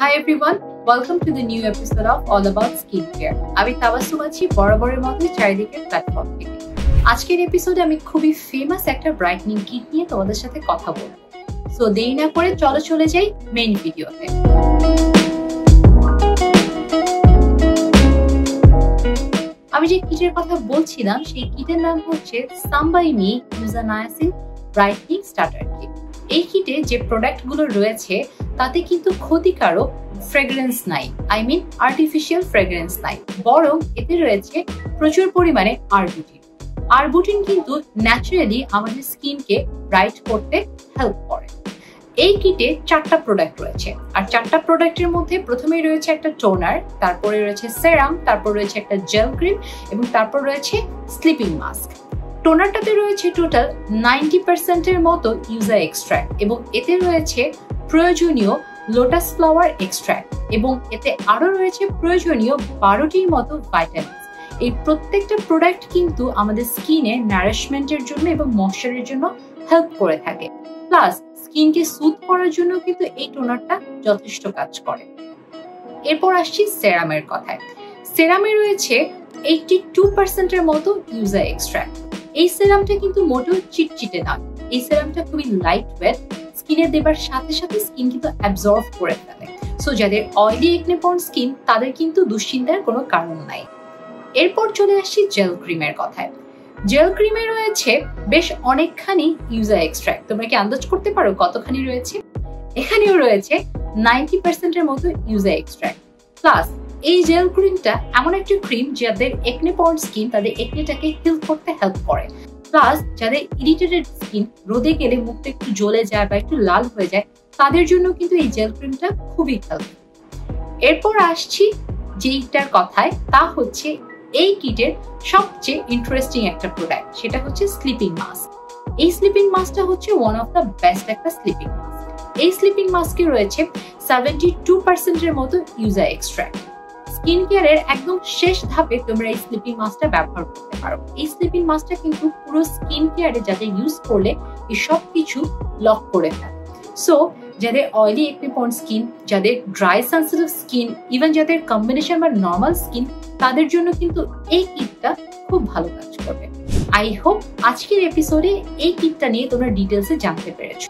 Hi everyone, welcome to the new episode of All About Skincare. আমি তাবাসুম আছি বরাবরের মতো চারিদিকের প্ল্যাটফর্ম থেকে। আজকের এপিসোডে আমি খুবই ফেমাস একটা ব্রাইটনিং কিট নিয়ে তোমাদের সাথে কথা বলব। সো দেরি না করে চলো চলে যাই মেইন ভিডিওতে আমি যে কিটের কথা বলছিলাম সেই কিটের নাম হচ্ছে Some By Mi Yuja Niacin brightening starter kit এই কিটে যে প্রোডাক্টগুলো রয়েছে তাতে কিন্তু ক্ষতিকারক ফ্রেগ্রেন্স নাই। আই মিন আর্টিফিশিয়াল ফ্রেগ্রেন্স নাই। বরং এতে রয়েছে প্রচুর পরিমাণে আরবুটিন আরবুটিন কিন্তু আমাদের স্কিনকে ব্রাইট করতে হেল্প করে। এই কিটে চারটা প্রোডাক্ট রয়েছে। আর চারটা প্রোডাক্টের মধ্যে প্রথমেই রয়েছে একটা টোনার তারপরে রয়েছে সেরাম তারপর রয়েছে একটা জেল ক্রিম এবং তারপর রয়েছে স্লিপিং মাস্ক টোনারটাতে রয়েছে টোটাল নাইনটি পার্সেন্টের মতো ইউজার এক্সট্র্যাক্ট এবং এতে রয়েছে প্রয়োজনীয় লোটাস ফ্লাওয়ার এক্সট্র্যাক্ট এবং এতে আরও রয়েছে প্রয়োজনীয় বারোটির মতো ভাইটামিন এই প্রত্যেকটা প্রোডাক্ট কিন্তু আমাদের স্কিনে নারিশমেন্টের জন্য এবং ময়শ্চারের জন্য হেল্প করে থাকে। প্লাস স্কিনকে সুথ করার জন্য কিন্তু এই টোনারটা যথেষ্ট কাজ করে। এরপর আসছি সেরামের কথায়। সেরামে রয়েছে এইটি টু পার্সেন্টের মতো ইউজার এক্সট্র্যাক্ট এই সেরামটা কিন্তু মোটেও চিটচিটে নয়। এই সেরামটা খুবই লাইট ওয়েট স্কিনে দেবার সাথে সাথে স্কিন কিন্তু অ্যাবজর্ভ করে ফেলে। সো যাদের অয়েলি একনেপন স্কিন তাদের কিন্তু দুশ্চিন্তার কোনো কারণ নাই। এরপর চলে আসছি জেল ক্রিমের কথায়। জেল ক্রিমে রয়েছে বেশ অনেকখানি ইউজার এক্সট্রাক্ট তোমরা কি আন্দাজ করতে পারো কতখানি রয়েছে? এখানেও রয়েছে নাইনটি পার্সেন্টের মতো ইউজার এক্সট্রাক্ট প্লাস এই জেল ক্রিমটা এমন একটি ক্রিম যাদের একনে পর্ন স্কিন তাদের একনেটাকে হিল করতে হেল্প করে। প্লাস যাদের ইরিটেটেড স্কিন রোদে গেলে মুখটা একটু জ্বলে যায় বা একটু লাল হয়ে যায়, তাদের জন্য কিন্তু এই জেল ক্রিমটা খুবই হেল্প এরপর আসছি যেইটার কথায়, তা হচ্ছে এই কিটের সবচেয়ে ইন্টারেস্টিং একটা প্রোডাক্ট সেটা হচ্ছে স্লিপিং মাস্ক এই স্লিপিং মাস্কটা হচ্ছে ওয়ান অফ দ্য বেস্ট একটা স্লিপিং মাস্ক এই স্লিপিং মাস্কে রয়েছে সেভেন্টি টু পার্সেন্টের মতো ইউজার এক্সট্রাক্ট স্কিন কেয়ারের একদম শেষ ধাপে তোমরা এই স্লিপিং মাস্কটা ব্যবহার করতে পারো। এই স্লিপিং মাস্কটা কিন্তু পুরো স্কিন কেয়ারে যাতে ইউজ করলে এই সব কিছু লক করে ফেলে। সো যাদের অয়েলি একনিপন স্কিন যাদের ড্রাই সেন্সিটিভ স্কিন ইভেন যাদের কম্বিনেশন বা নর্মাল স্কিন তাদের জন্য কিন্তু এই কিটটা খুব ভালো কাজ করবে। আই হোপ আজকের এপিসোডে এই কিটটা নিয়ে তোমরা ডিটেলসে জানতে পেরেছ।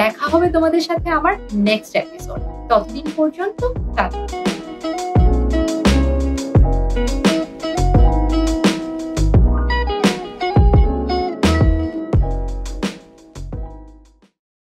দেখা হবে তোমাদের সাথে আমার নেক্সট এপিসোড ততদিন পর্যন্ত টাটা।